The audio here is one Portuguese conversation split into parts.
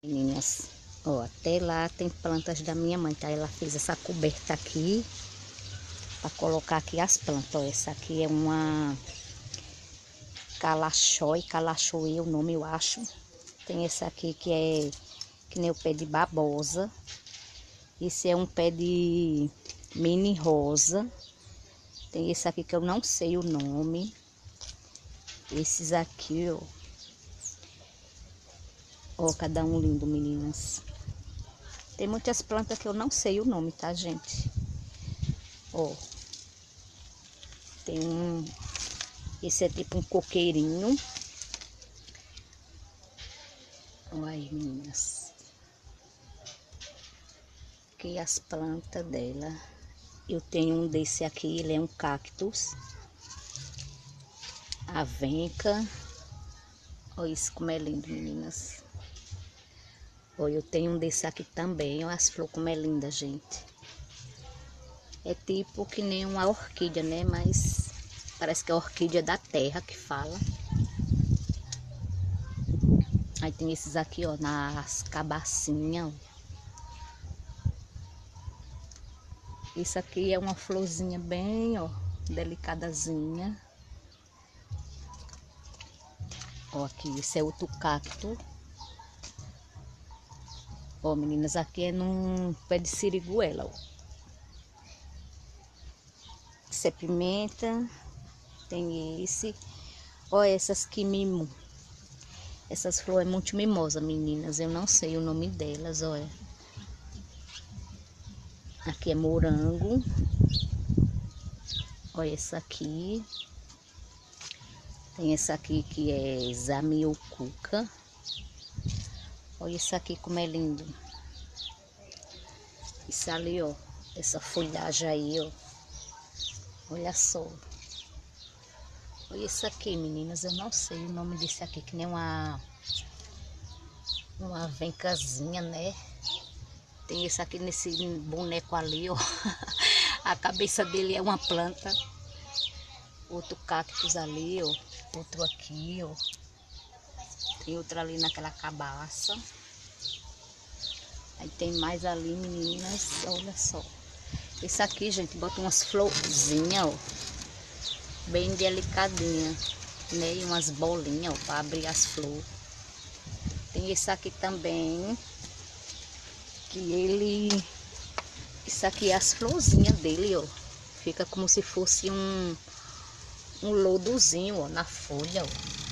Meninas, ó, até lá tem plantas da minha mãe, tá? Ela fez essa coberta aqui para colocar aqui as plantas. Ó, essa aqui é uma calachói, calachoi é o nome, eu acho. Tem esse aqui que é que nem o pé de babosa. Esse é um pé de mini rosa. Tem esse aqui que eu não sei o nome. Esses aqui, ó. Ó, cada um lindo, meninas. Tem muitas plantas que eu não sei o nome, tá, gente? Ó. Tem um... Esse é tipo um coqueirinho. Olha aí, meninas. Aqui as plantas dela. Eu tenho um desse aqui, ele é um cactus. A venca. Olha isso como é lindo, meninas. Olha, eu tenho um desse aqui também. Olha as flores como é linda, gente. É tipo que nem uma orquídea, né? Mas parece que é a orquídea da terra que fala. Aí tem esses aqui, ó, nas cabacinhas. Isso aqui é uma florzinha bem, ó, delicadazinha. Ó, aqui, esse é outro cacto. Ó, meninas, aqui é num pé de siriguela, ó. Isso é pimenta. Tem esse. Ó, essas que mimo. Essas flores é muito mimosa, meninas. Eu não sei o nome delas, olha. Aqui é morango. Olha essa aqui. Tem essa aqui que é zamiocuca. Olha isso aqui como é lindo. Isso ali, ó. Essa folhagem aí, ó. Olha só. Olha isso aqui, meninas. Eu não sei o nome desse aqui, que nem uma... Uma vencazinha, né? Tem esse aqui nesse boneco ali, ó. A cabeça dele é uma planta. Outro cactus ali, ó. Outro aqui, ó. Tem outro ali naquela cabaça. Aí tem mais ali, meninas. Olha só. Esse aqui, gente, bota umas florzinhas, ó. Bem delicadinha. Né? E umas bolinhas, ó, pra abrir as flores. Tem esse aqui também. Que ele... Isso aqui é as florzinhas dele, ó. Fica como se fosse um... Um lodozinho, ó, na folha, ó.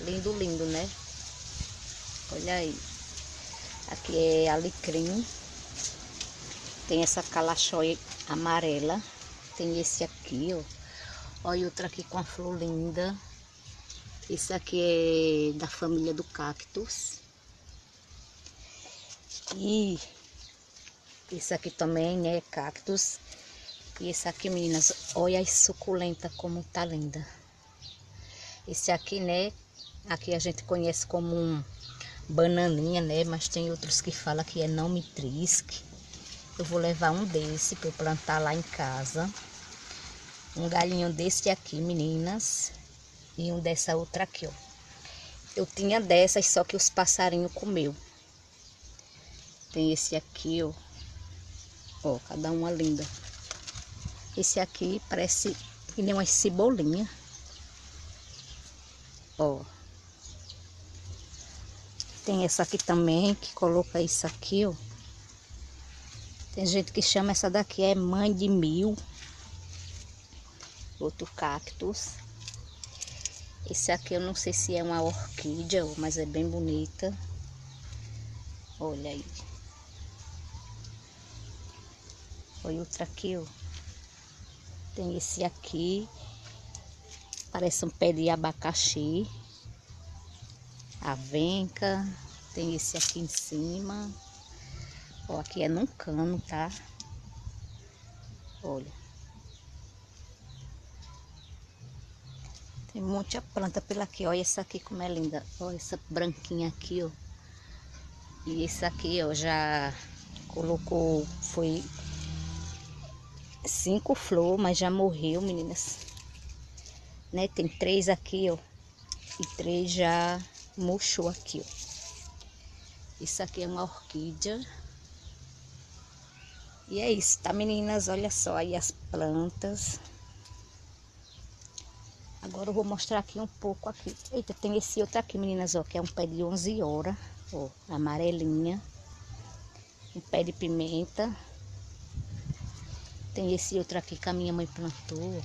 Lindo, lindo, né? Olha aí. Aqui é alecrim. Tem essa calachóia amarela. Tem esse aqui, ó. Olha outro aqui com a flor linda. Esse aqui é da família do cactus. E esse aqui também é cactus. E esse aqui, meninas, olha a suculenta como tá linda. Esse aqui, né, Aqui a gente conhece como um bananinha, né? Mas tem outros que falam que é não me trisque. Eu vou levar um desse para plantar lá em casa. Um galinho desse aqui, meninas. E um dessa outra aqui, ó. Eu tinha dessas, só que os passarinhos comeu. Tem esse aqui, ó. Ó, cada uma linda. Esse aqui parece que nem uma cebolinha. Ó. Tem essa aqui também, que coloca isso aqui, ó. Tem gente que chama essa daqui, é mãe de mil. Outro cactus. Esse aqui eu não sei se é uma orquídea, mas é bem bonita. Olha aí. Olha outra aqui, ó. Tem esse aqui. Parece um pé de abacaxi a venca. Tem esse aqui em cima. Ó, aqui é num cano, tá? Olha. Tem muita planta pela aqui. Olha essa aqui como é linda. Olha essa branquinha aqui, ó. E esse aqui, ó, já colocou, foi cinco flores, mas já morreu, meninas. Né? Tem três aqui, ó. E três já murchou aqui, ó. Isso aqui é uma orquídea. E é isso, tá meninas? Olha só aí as plantas. Agora eu vou mostrar aqui um pouco aqui. Eita, tem esse outro aqui, meninas, ó, que é um pé de 11 horas, ó, amarelinha. Um pé de pimenta. Tem esse outro aqui que a minha mãe plantou.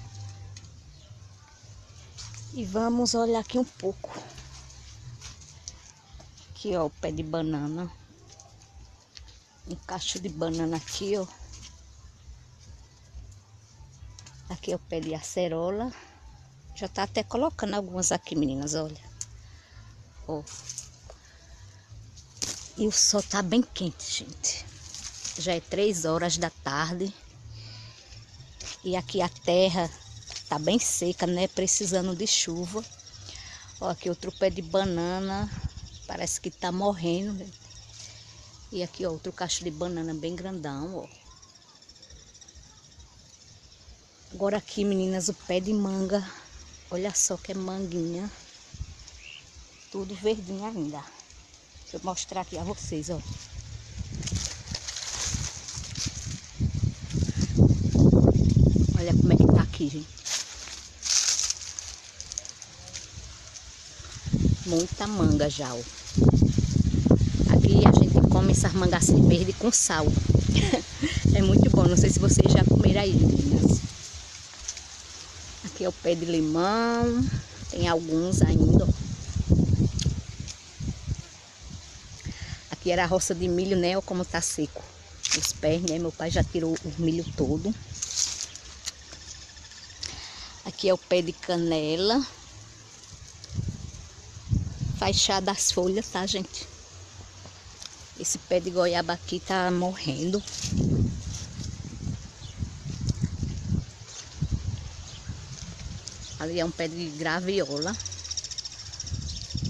E vamos olhar aqui um pouco. Aqui, ó, o pé de banana. Um cacho de banana aqui, ó. Aqui é o pé de acerola. Já tá até colocando algumas aqui, meninas, olha. Ó. E o sol tá bem quente, gente. Já é três horas da tarde. E aqui a terra tá bem seca, né? Precisando de chuva. Ó, aqui outro pé de banana. Parece que tá morrendo. E aqui, ó, outro cacho de banana bem grandão, ó. Agora aqui, meninas, o pé de manga Olha só que é manguinha. Tudo verdinho ainda. Deixa eu mostrar aqui a vocês, ó. Olha como é que tá aqui, gente. Muita manga já, ó. Aqui a gente come essas mangas assim verde com sal. é muito bom. Não sei se vocês já comeram aí, meninas. Aqui é o pé de limão. Tem alguns ainda. Aqui era a roça de milho, né? Olha como tá seco. Os pés, né? Meu pai já tirou o milho todo. Aqui é o pé de canela. Chá das folhas, tá, gente? Esse pé de goiaba aqui tá morrendo. Ali é um pé de graviola.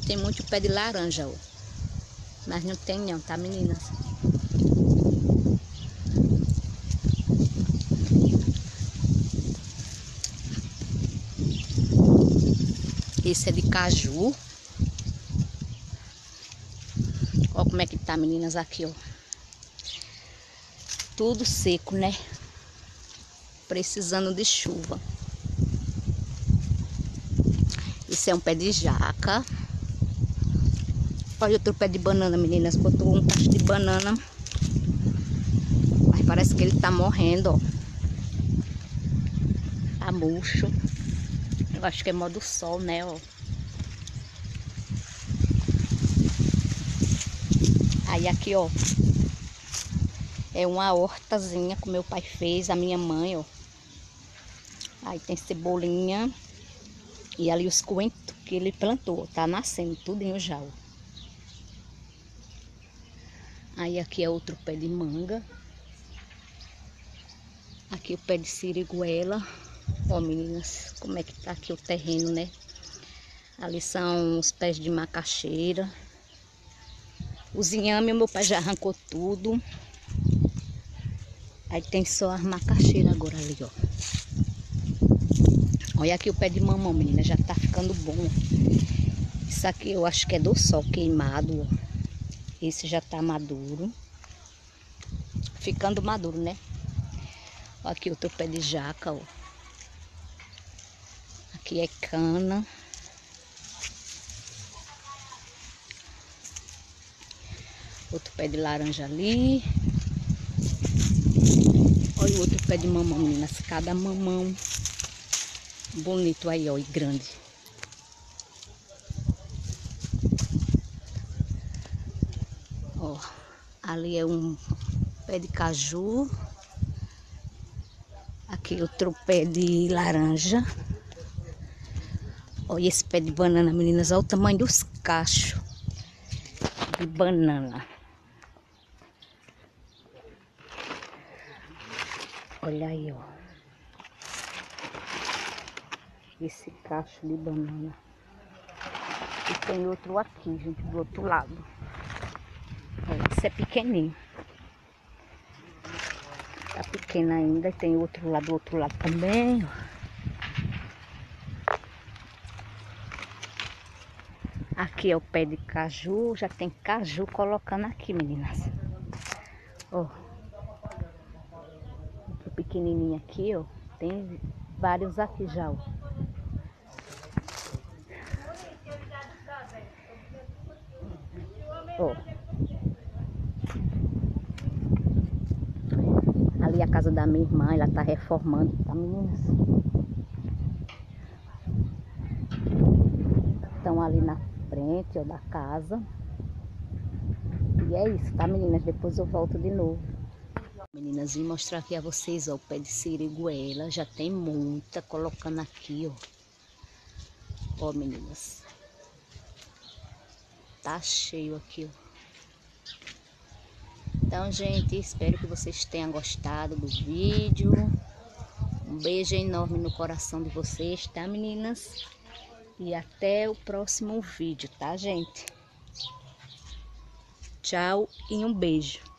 Tem muito pé de laranja, ó. Mas não tem não, tá meninas? Esse é de caju. Ó como é que tá, meninas, aqui, ó. Tudo seco, né? Precisando de chuva. Esse é um pé de jaca. Olha outro pé de banana, meninas. Botou um cacho de banana. Mas parece que ele tá morrendo, ó. Tá murcho. Eu acho que é modo sol, né, ó. Aí aqui, ó. É uma hortazinha que meu pai fez, a minha mãe, ó. Aí tem cebolinha. E ali os coentros que ele plantou, tá nascendo tudinho já, ó. Aí aqui é outro pé de manga. Aqui o pé de siriguela. Ó, meninas, como é que tá aqui o terreno, né? Ali são os pés de macaxeira. Os inhame, meu pai já arrancou tudo. Aí tem só as macaxeiras agora ali, ó. Olha aqui o pé de mamão, menina, já tá ficando bom. Isso aqui eu acho que é do sol queimado, ó. Esse já tá maduro. Ficando maduro, né? Olha aqui outro pé de jaca, ó. Aqui é cana. Outro pé de laranja ali. Olha o outro pé de mamão, meninas. Cada mamão bonito aí, ó, e grande. Ó, ali é um pé de caju. Aqui outro pé de laranja. Olha esse pé de banana, meninas. Olha o tamanho dos cachos de banana. Olha aí, ó esse cacho de banana. E tem outro aqui, gente, do outro lado. esse é pequenininho. Tá pequeno ainda. E tem outro lá do outro lado também, Aqui Aqui é o pé de caju, já tem caju colocando aqui, meninas. Ó. O pequenininho aqui, ó. Tem vários aqui já, ó. Ó. Ali a casa da minha irmã, ela tá reformando, tá meninas? Estão ali na frente, ó, da casa. E é isso, tá meninas? Depois eu volto de novo. Meninas, vim mostrar aqui a vocês, ó, o pé de siriguela. Já tem muita colocando aqui, ó. Ó, meninas. Tá cheio aqui, ó. Então, gente, espero que vocês tenham gostado do vídeo. Um beijo enorme no coração de vocês, tá, meninas? E até o próximo vídeo, tá, gente? Tchau e um beijo.